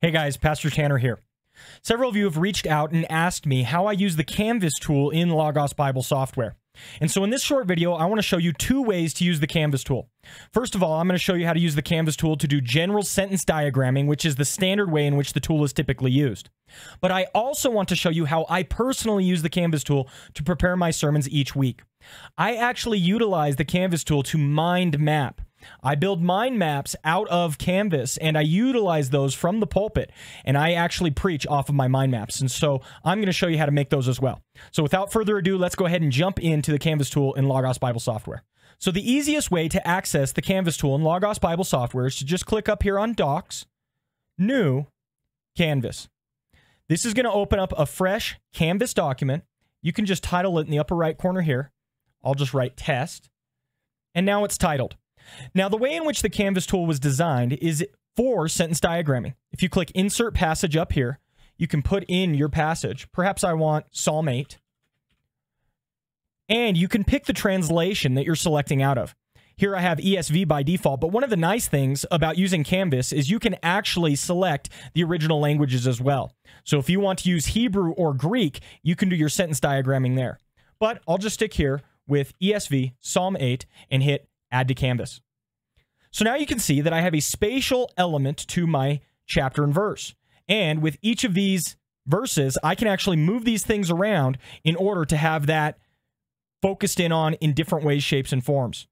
Hey guys, Pastor Tanner here. Several of you have reached out and asked me how I use the Canvas tool in Logos Bible software. And so in this short video, I want to show you two ways to use the Canvas tool. First of all, I'm going to show you how to use the Canvas tool to do general sentence diagramming, which is the standard way in which the tool is typically used. But I also want to show you how I personally use the Canvas tool to prepare my sermons each week. I actually utilize the Canvas tool to mind map. I build mind maps out of Canvas and I utilize those from the pulpit and I actually preach off of my mind maps. And so I'm going to show you how to make those as well. So without further ado, let's go ahead and jump into the Canvas tool in Logos Bible software. So the easiest way to access the Canvas tool in Logos Bible software is to just click up here on Docs, New, Canvas. This is going to open up a fresh Canvas document. You can just title it in the upper right corner here. I'll just write test. And now it's titled. Now, the way in which the Canvas tool was designed is for sentence diagramming. If you click Insert Passage up here, you can put in your passage. Perhaps I want Psalm 8. And you can pick the translation that you're selecting out of. Here I have ESV by default, but one of the nice things about using Canvas is you can actually select the original languages as well. So if you want to use Hebrew or Greek, you can do your sentence diagramming there. But I'll just stick here with ESV, Psalm 8, and hit add to canvas. So now you can see that I have a spatial element to my chapter and verse. And with each of these verses, I can actually move these things around in order to have that focused in on in different ways, shapes, and forms.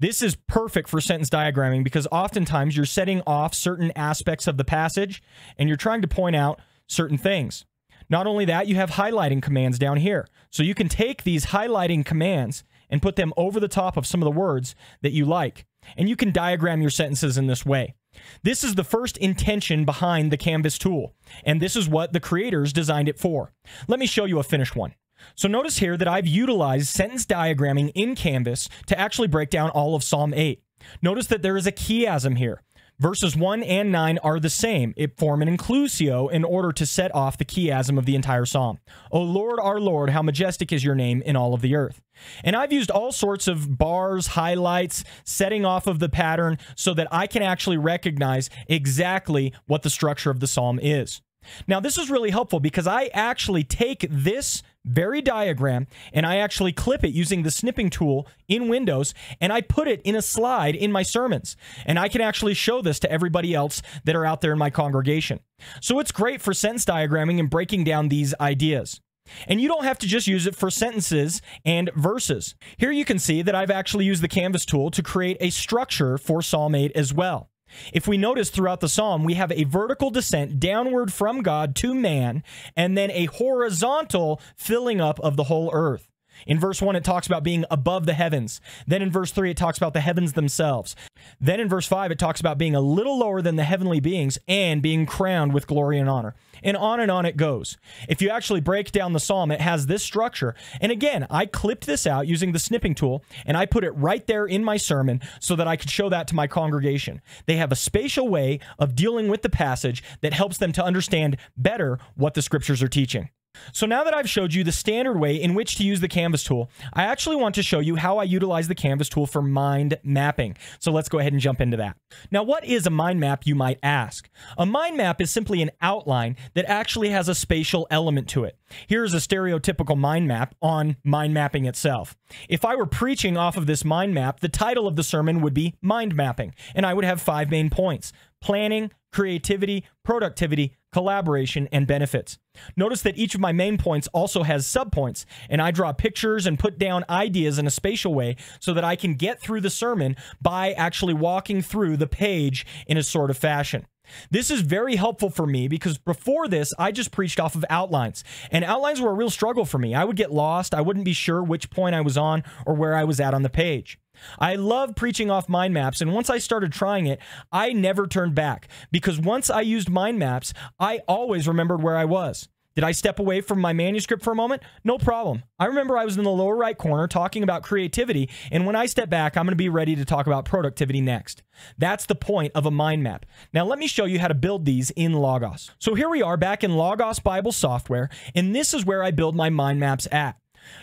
This is perfect for sentence diagramming because oftentimes you're setting off certain aspects of the passage and you're trying to point out certain things. Not only that, you have highlighting commands down here. So you can take these highlighting commands and put them over the top of some of the words that you like. And you can diagram your sentences in this way. This is the first intention behind the Canvas tool, and this is what the creators designed it for. Let me show you a finished one. So notice here that I've utilized sentence diagramming in Canvas to actually break down all of Psalm 8. Notice that there is a chiasm here. Verses 1 and 9 are the same. It form an inclusio in order to set off the chiasm of the entire psalm. O Lord, our Lord, how majestic is your name in all of the earth. And I've used all sorts of bars, highlights, setting off of the pattern so that I can actually recognize exactly what the structure of the psalm is. Now, this is really helpful because I actually take this very diagram and I actually clip it using the snipping tool in Windows and I put it in a slide in my sermons. And I can actually show this to everybody else that are out there in my congregation. So it's great for sentence diagramming and breaking down these ideas. And you don't have to just use it for sentences and verses. Here you can see that I've actually used the Canvas tool to create a structure for Psalm 8 as well. If we notice throughout the psalm, we have a vertical descent downward from God to man, and then a horizontal filling up of the whole earth. In verse 1, it talks about being above the heavens. Then in verse 3, it talks about the heavens themselves. Then in verse 5, it talks about being a little lower than the heavenly beings and being crowned with glory and honor. And on and on it goes. If you actually break down the psalm, it has this structure. And again, I clipped this out using the snipping tool and I put it right there in my sermon so that I could show that to my congregation. They have a spatial way of dealing with the passage that helps them to understand better what the scriptures are teaching. So now that I've showed you the standard way in which to use the Canvas tool, I actually want to show you how I utilize the Canvas tool for mind mapping. So let's go ahead and jump into that. Now, what is a mind map, you might ask? A mind map is simply an outline that actually has a spatial element to it. Here's a stereotypical mind map on mind mapping itself. If I were preaching off of this mind map, the title of the sermon would be Mind Mapping, and I would have five main points planning, creativity, productivity, collaboration, and benefits. Notice that each of my main points also has subpoints, and I draw pictures and put down ideas in a spatial way so that I can get through the sermon by actually walking through the page in a sort of fashion. This is very helpful for me because before this, I just preached off of outlines, and outlines were a real struggle for me. I would get lost, I wouldn't be sure which point I was on or where I was at on the page. I love preaching off mind maps, and once I started trying it, I never turned back because once I used mind maps, I always remembered where I was. Did I step away from my manuscript for a moment? No problem. I remember I was in the lower right corner talking about creativity, and when I step back, I'm going to be ready to talk about productivity next. That's the point of a mind map. Now, let me show you how to build these in Logos. So here we are back in Logos Bible software, and this is where I build my mind maps at.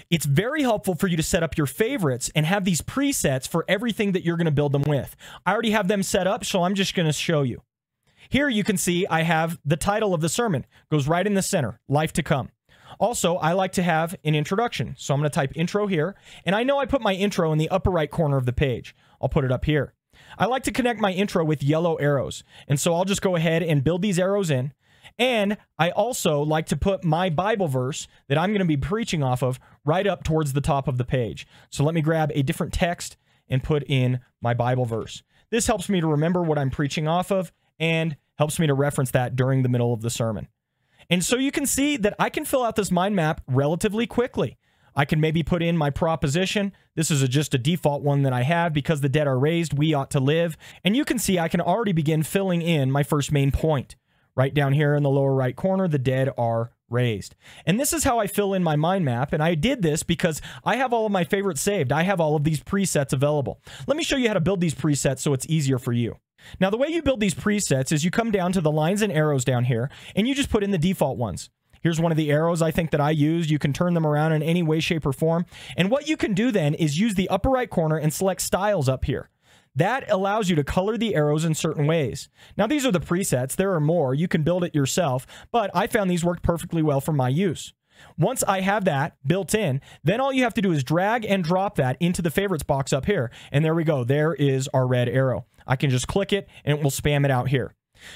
It's very helpful for you to set up your favorites and have these presets for everything that you're going to build them with. I already have them set up, so I'm just going to show you. Here you can see I have the title of the sermon, goes right in the center, Life to Come. Also, I like to have an introduction. So I'm going to type intro here. And I know I put my intro in the upper right corner of the page. I'll put it up here. I like to connect my intro with yellow arrows. And so I'll just go ahead and build these arrows in. And I also like to put my Bible verse that I'm going to be preaching off of right up towards the top of the page. So let me grab a different text and put in my Bible verse. This helps me to remember what I'm preaching off of and helps me to reference that during the middle of the sermon. And so you can see that I can fill out this mind map relatively quickly. I can maybe put in my proposition. This is a, just a default one that I have because the dead are raised, we ought to live. And you can see I can already begin filling in my first main point. Right down here in the lower right corner, the dead are raised. And this is how I fill in my mind map. And I did this because I have all of my favorites saved. I have all of these presets available. Let me show you how to build these presets so it's easier for you. Now, the way you build these presets is you come down to the lines and arrows down here, and you just put in the default ones. Here's one of the arrows I think that I use. You can turn them around in any way, shape, or form. And what you can do then is use the upper right corner and select styles up here. That allows you to color the arrows in certain ways. Now, these are the presets. There are more. You can build it yourself, but I found these worked perfectly well for my use. Once I have that built in, then all you have to do is drag and drop that into the favorites box up here. And there we go. There is our red arrow. I can just click it and it will spam it out here.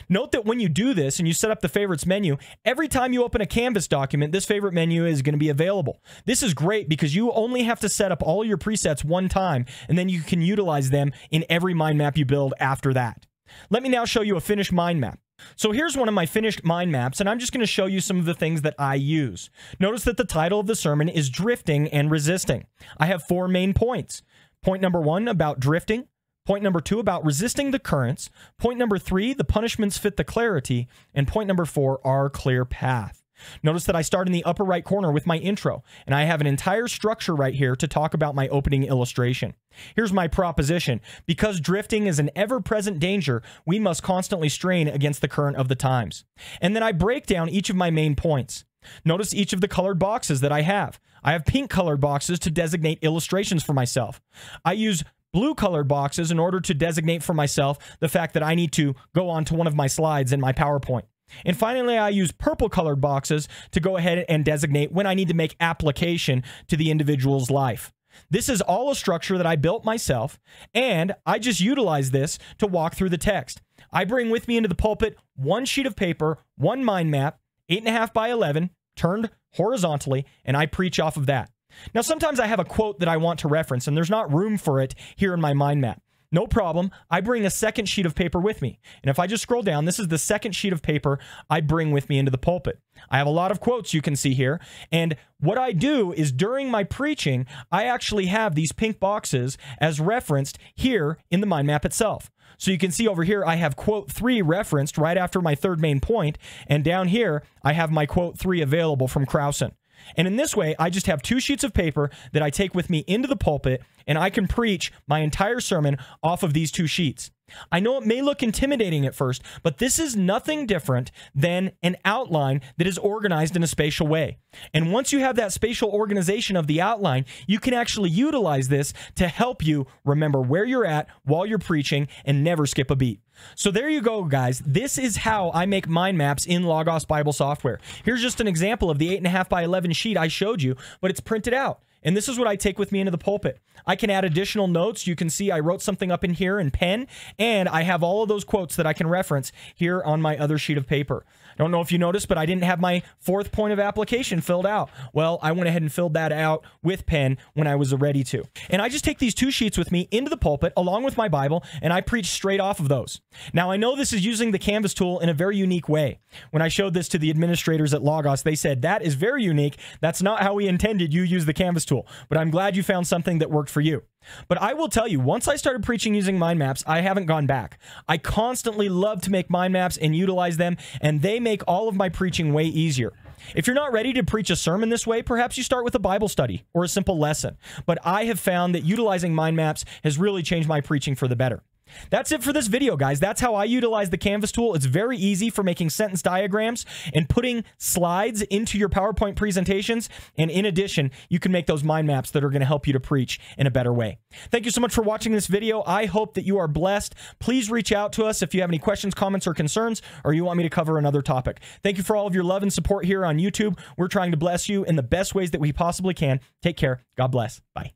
Note that when you do this and you set up the favorites menu, every time you open a Canvas document, this favorite menu is going to be available. This is great because you only have to set up all your presets one time and then you can utilize them in every mind map you build after that. Let me now show you a finished mind map. So here's one of my finished mind maps, and I'm just going to show you some of the things that I use. Notice that the title of the sermon is Drifting and Resisting. I have four main points. Point number one about drifting. Point number two about resisting the currents. Point number three, the punishments fit the clarity. And point number four, our clear path. Notice that I start in the upper right corner with my intro, and I have an entire structure right here to talk about my opening illustration. Here's my proposition. Because drifting is an ever-present danger, we must constantly strain against the current of the times. And then I break down each of my main points. Notice each of the colored boxes that I have. I have pink colored boxes to designate illustrations for myself. I use blue colored boxes in order to designate for myself the fact that I need to go on to one of my slides in my PowerPoint. And finally, I use purple colored boxes to go ahead and designate when I need to make application to the individual's life. This is all a structure that I built myself, and I just utilize this to walk through the text. I bring with me into the pulpit one sheet of paper, one mind map, 8.5 by 11, turned horizontally, and I preach off of that. Now, sometimes I have a quote that I want to reference, and there's not room for it here in my mind map. No problem. I bring a second sheet of paper with me. And if I just scroll down, this is the second sheet of paper I bring with me into the pulpit. I have a lot of quotes you can see here. And what I do is during my preaching, I actually have these pink boxes as referenced here in the mind map itself. So you can see over here, I have quote three referenced right after my third main point, and down here, I have my quote three available from Crowson. And in this way, I just have two sheets of paper that I take with me into the pulpit, and I can preach my entire sermon off of these two sheets. I know it may look intimidating at first, but this is nothing different than an outline that is organized in a spatial way. And once you have that spatial organization of the outline, you can actually utilize this to help you remember where you're at while you're preaching and never skip a beat. So there you go, guys. This is how I make mind maps in Logos Bible software. Here's just an example of the 8.5 by 11 sheet I showed you, but it's printed out. And this is what I take with me into the pulpit. I can add additional notes. You can see I wrote something up in here in pen, and I have all of those quotes that I can reference here on my other sheet of paper. I don't know if you noticed, but I didn't have my fourth point of application filled out. Well, I went ahead and filled that out with pen when I was ready to. And I just take these two sheets with me into the pulpit along with my Bible, and I preach straight off of those. Now, I know this is using the Canvas tool in a very unique way. When I showed this to the administrators at Logos, they said, that is very unique. That's not how we intended you use the Canvas tool. But I'm glad you found something that worked for you. But I will tell you, once I started preaching using mind maps, I haven't gone back. I constantly love to make mind maps and utilize them, and they make all of my preaching way easier. If you're not ready to preach a sermon this way, perhaps you start with a Bible study or a simple lesson. But I have found that utilizing mind maps has really changed my preaching for the better. That's it for this video, guys. That's how I utilize the Canvas tool. It's very easy for making sentence diagrams and putting slides into your PowerPoint presentations. And in addition, you can make those mind maps that are going to help you to preach in a better way. Thank you so much for watching this video. I hope that you are blessed. Please reach out to us if you have any questions, comments, or concerns, or you want me to cover another topic. Thank you for all of your love and support here on YouTube. We're trying to bless you in the best ways that we possibly can. Take care. God bless. Bye.